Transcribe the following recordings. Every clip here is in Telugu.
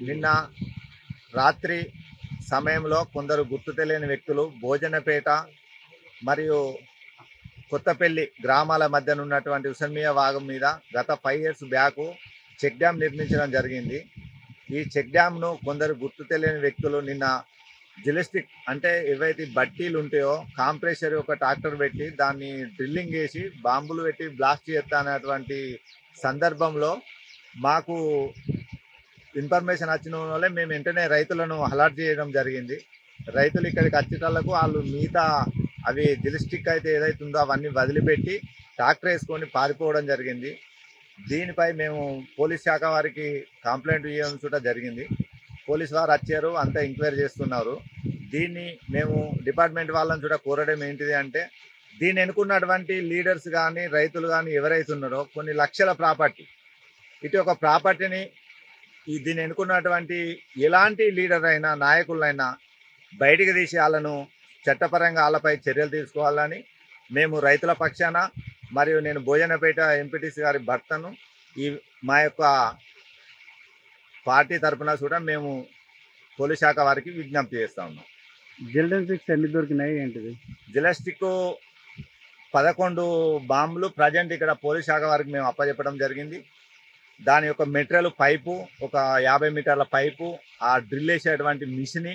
నిన్న రాత్రి సమయంలో కొందరు గుర్తు తెలియని వ్యక్తులు భోజనపేట మరియు కొత్తపల్లి గ్రామాల మధ్యన ఉన్నటువంటి ఉసన్మియా వాగం మీద గత five years back check dam నిర్మించడం జరిగింది. ఈ చెక్ డ్యామ్ను కొందరు గుర్తు తెలియని వ్యక్తులు నిన్న జిలిస్టిక్ అంటే ఏవైతే బట్టీలు ఉంటాయో కాంప్రెషర్ ఒక ట్రాక్టర్ పెట్టి దాన్ని డ్రిల్లింగ్ చేసి బాంబులు పెట్టి బ్లాస్ట్ చేస్తా అనేటువంటి సందర్భంలో మాకు ఇన్ఫర్మేషన్ వచ్చిన వల్లే మేము వెంటనే రైతులను అలర్ట్ చేయడం జరిగింది. రైతులు ఇక్కడికి వచ్చేటలకు వాళ్ళు మిగతా అవి జిలిస్టిక్ అయితే ఏదైతే ఉందో అవన్నీ వదిలిపెట్టి ట్రాక్టర్ వేసుకొని పారిపోవడం జరిగింది. దీనిపై మేము పోలీస్ శాఖ వారికి కంప్లైంట్ ఇవ్వడం కూడా జరిగింది. పోలీస్ వారు వచ్చారు అంతా ఎంక్వైరీ చేస్తున్నారు. దీన్ని మేము డిపార్ట్మెంట్ వాళ్ళని చూడ కోరడం ఏంటిది అంటే దీన్ని ఎన్నుకున్నటువంటి లీడర్స్ కానీ రైతులు కానీ ఎవరైతే ఉన్నారో కొన్ని లక్షల ప్రాపర్టీ. ఇటు ఒక ప్రాపర్టీని ఈ దీన్ని ఎన్నుకున్నటువంటి ఎలాంటి లీడర్ అయినా నాయకులైనా బయటికి తీసి వాళ్ళను చట్టపరంగా వాళ్ళపై చర్యలు తీసుకోవాలని మేము రైతుల పక్షాన మరియు నేను భోజనపేట ఎంపీటీసీ గారి భర్తను ఈ మా యొక్క పార్టీ తరపున కూడా మేము పోలీస్ శాఖ వారికి విజ్ఞప్తి చేస్తా ఉన్నాం. జిల్డన్ సిక్స్ ఎన్ని దొరికినాయి ఏంటిది? జిలస్టిక్ పదకొండు బాంబులు ప్రజెంట్ ఇక్కడ పోలీస్ శాఖ వారికి మేము అప్పచెప్పడం జరిగింది. దాని యొక్క మెటీరియల్ పైపు ఒక యాభై మీటర్ల పైపు ఆ డ్రిల్ వేసేటువంటి మిషని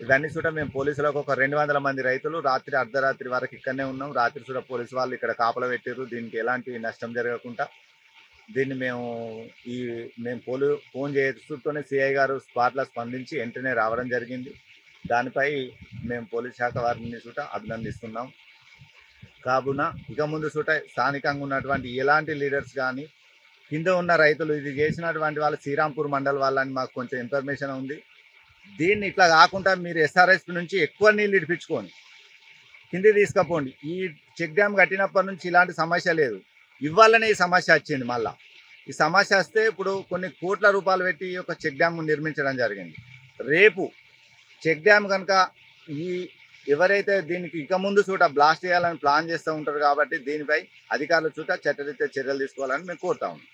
ఇవన్నీ కూడా మేము పోలీసులకు ఒక రెండు వందల మంది రైతులు రాత్రి అర్ధరాత్రి వరకు ఇక్కడనే ఉన్నాం. రాత్రి చూడ పోలీసు వాళ్ళు ఇక్కడ కాపలా పెట్టారు దీనికి ఎలాంటి నష్టం జరగకుండా దీన్ని మేము ఈ మేము పోలీ ఫోన్ చేస్తూనే సిఐ గారు స్పాట్లో స్పందించి వెంటనే రావడం జరిగింది. దానిపై మేము పోలీస్ శాఖ వారిని చూట అభినందిస్తున్నాం. కావున ఇక ముందు చూట స్థానికంగా ఉన్నటువంటి ఎలాంటి లీడర్స్ కానీ కింద ఉన్న రైతులు ఇది చేసినటువంటి వాళ్ళు శ్రీరాంపూర్ మండల్ వాళ్ళని మాకు కొంచెం ఇన్ఫర్మేషన్ ఉంది. దీన్ని ఇట్లా కాకుండా మీరు ఎస్ఆర్ఎస్ నుంచి ఎక్కువ నీళ్ళు ఇడిపించుకోండి. కింది తీసుకపోండి. ఈ చెక్ డ్యామ్ కట్టినప్పటి నుంచి ఇలాంటి సమస్య లేదు. ఇవ్వాలనే ఈ సమస్య వచ్చింది మళ్ళా. ఈ సమస్య వస్తే ఇప్పుడు కొన్ని కోట్ల రూపాయలు పెట్టి ఈ యొక్క చెక్ డ్యామ్ నిర్మించడం జరిగింది. రేపు చెక్ డ్యామ్ కనుక ఈ ఎవరైతే దీనికి ఇక ముందు చూట బ్లాస్ట్ చేయాలని ప్లాన్ చేస్తూ ఉంటారు కాబట్టి దీనిపై అధికారులు చూట చట్టరీత్యా చర్యలు తీసుకోవాలని మేము కోరుతా ఉన్నాం.